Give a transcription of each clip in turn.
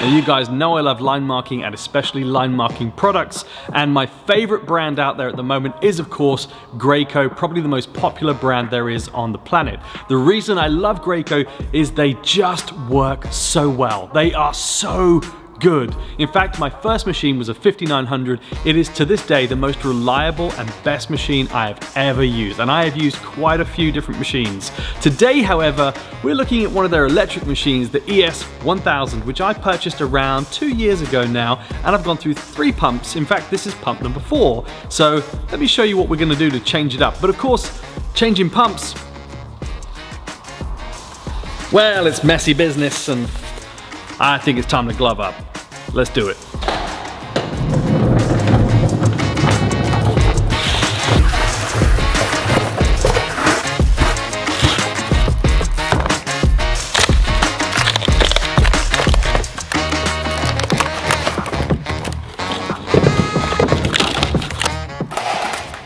Now you guys know I love line marking and especially line marking products and my favorite brand out there at the moment is of course Graco, probably the most popular brand there is on the planet. The reason I love Graco is they just work so well. They are so good. In fact, my first machine was a 5900. It is to this day the most reliable and best machine I have ever used, and I have used quite a few different machines. Today, however, we're looking at one of their electric machines, the ES1000, which I purchased around two years ago now, and I've gone through three pumps. In fact, this is pump number four. So let me show you what we're gonna do to change it up. But of course, changing pumps, well, it's messy business and I think it's time to glove up. Let's do it.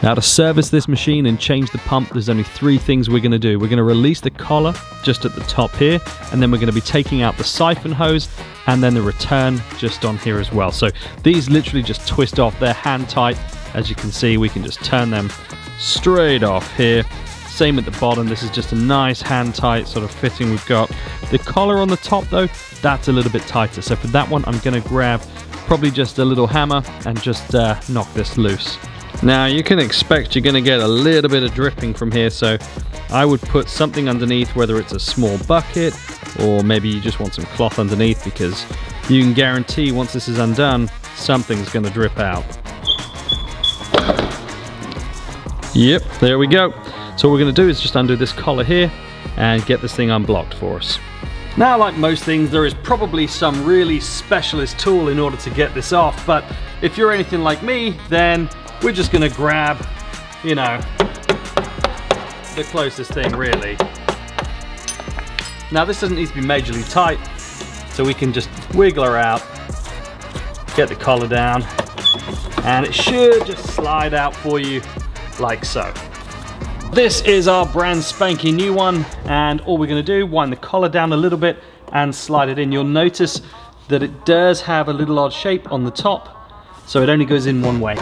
Now to service this machine and change the pump, there's only three things we're gonna do. We're gonna release the collar just at the top here, and then we're gonna be taking out the siphon hose and then the return just on here as well. So these literally just twist off, they're hand tight. As you can see, we can just turn them straight off here. Same at the bottom, this is just a nice hand tight sort of fitting we've got. The collar on the top though, that's a little bit tighter. So for that one, I'm gonna grab probably just a little hammer and just uh, knock this loose. Now you can expect you're going to get a little bit of dripping from here so I would put something underneath whether it's a small bucket or maybe you just want some cloth underneath because you can guarantee once this is undone something's going to drip out. Yep, there we go. So what we're going to do is just undo this collar here and get this thing unblocked for us. Now like most things there is probably some really specialist tool in order to get this off but if you're anything like me then we're just gonna grab, you know, the closest thing really. Now this doesn't need to be majorly tight, so we can just wiggle her out, get the collar down, and it should just slide out for you like so. This is our brand spanking new one, and all we're gonna do, wind the collar down a little bit and slide it in. You'll notice that it does have a little odd shape on the top, so it only goes in one way.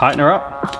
Tighten her up.